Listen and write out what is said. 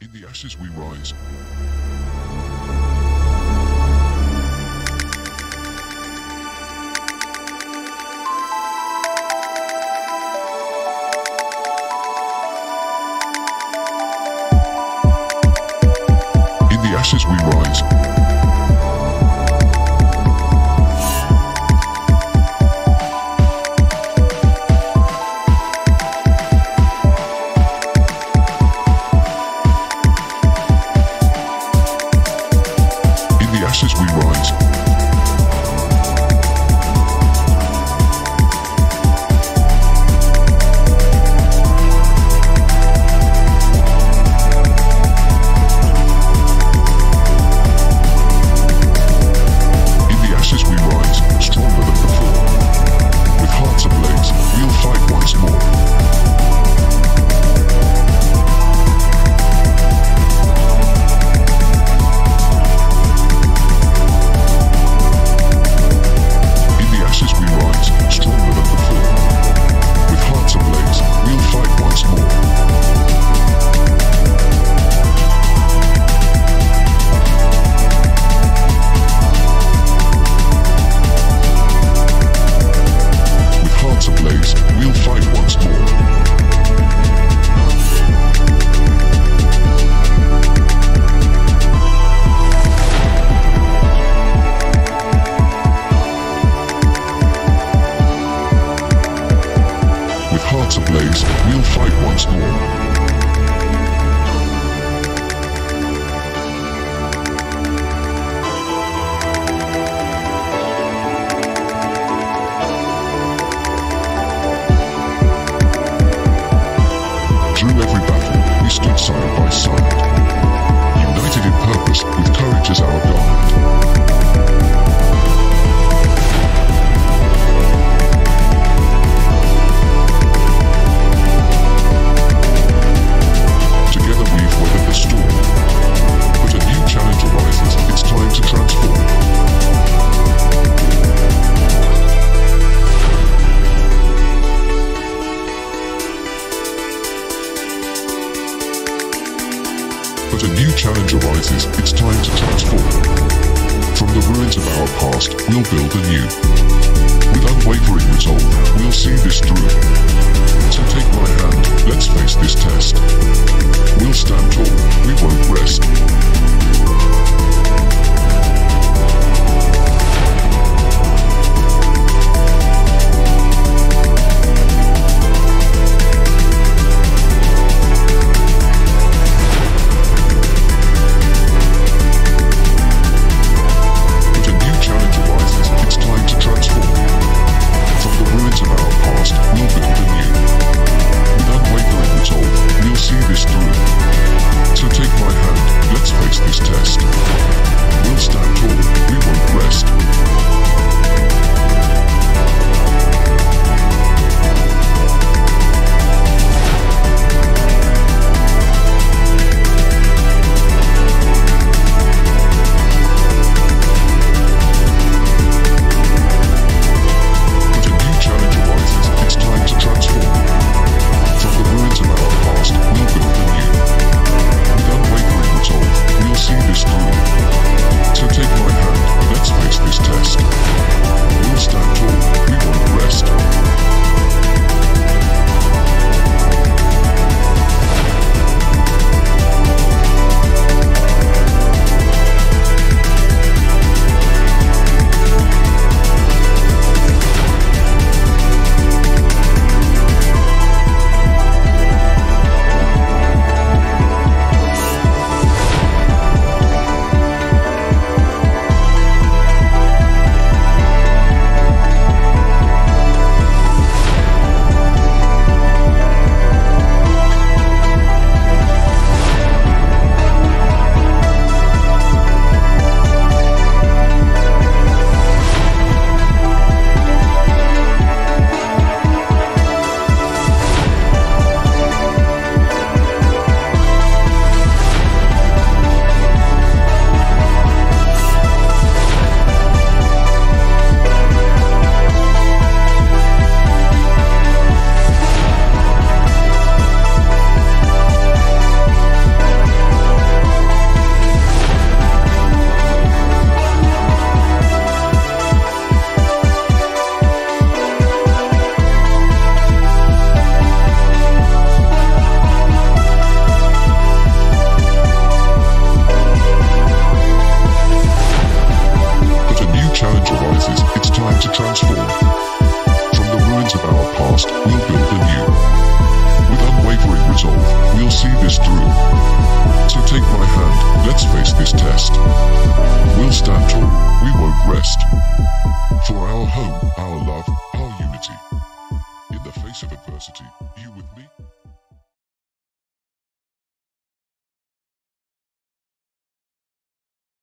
In the ashes we rise. In the ashes we rise. In the we rise. With hearts ablaze, we'll fight once more. A new challenge arises. It's time to transform. From the ruins of our past, we'll build anew. With unwavering resolve, we'll see this through. So take my hand, let's face this test. rest. For our home, our love, our unity. In the face of adversity,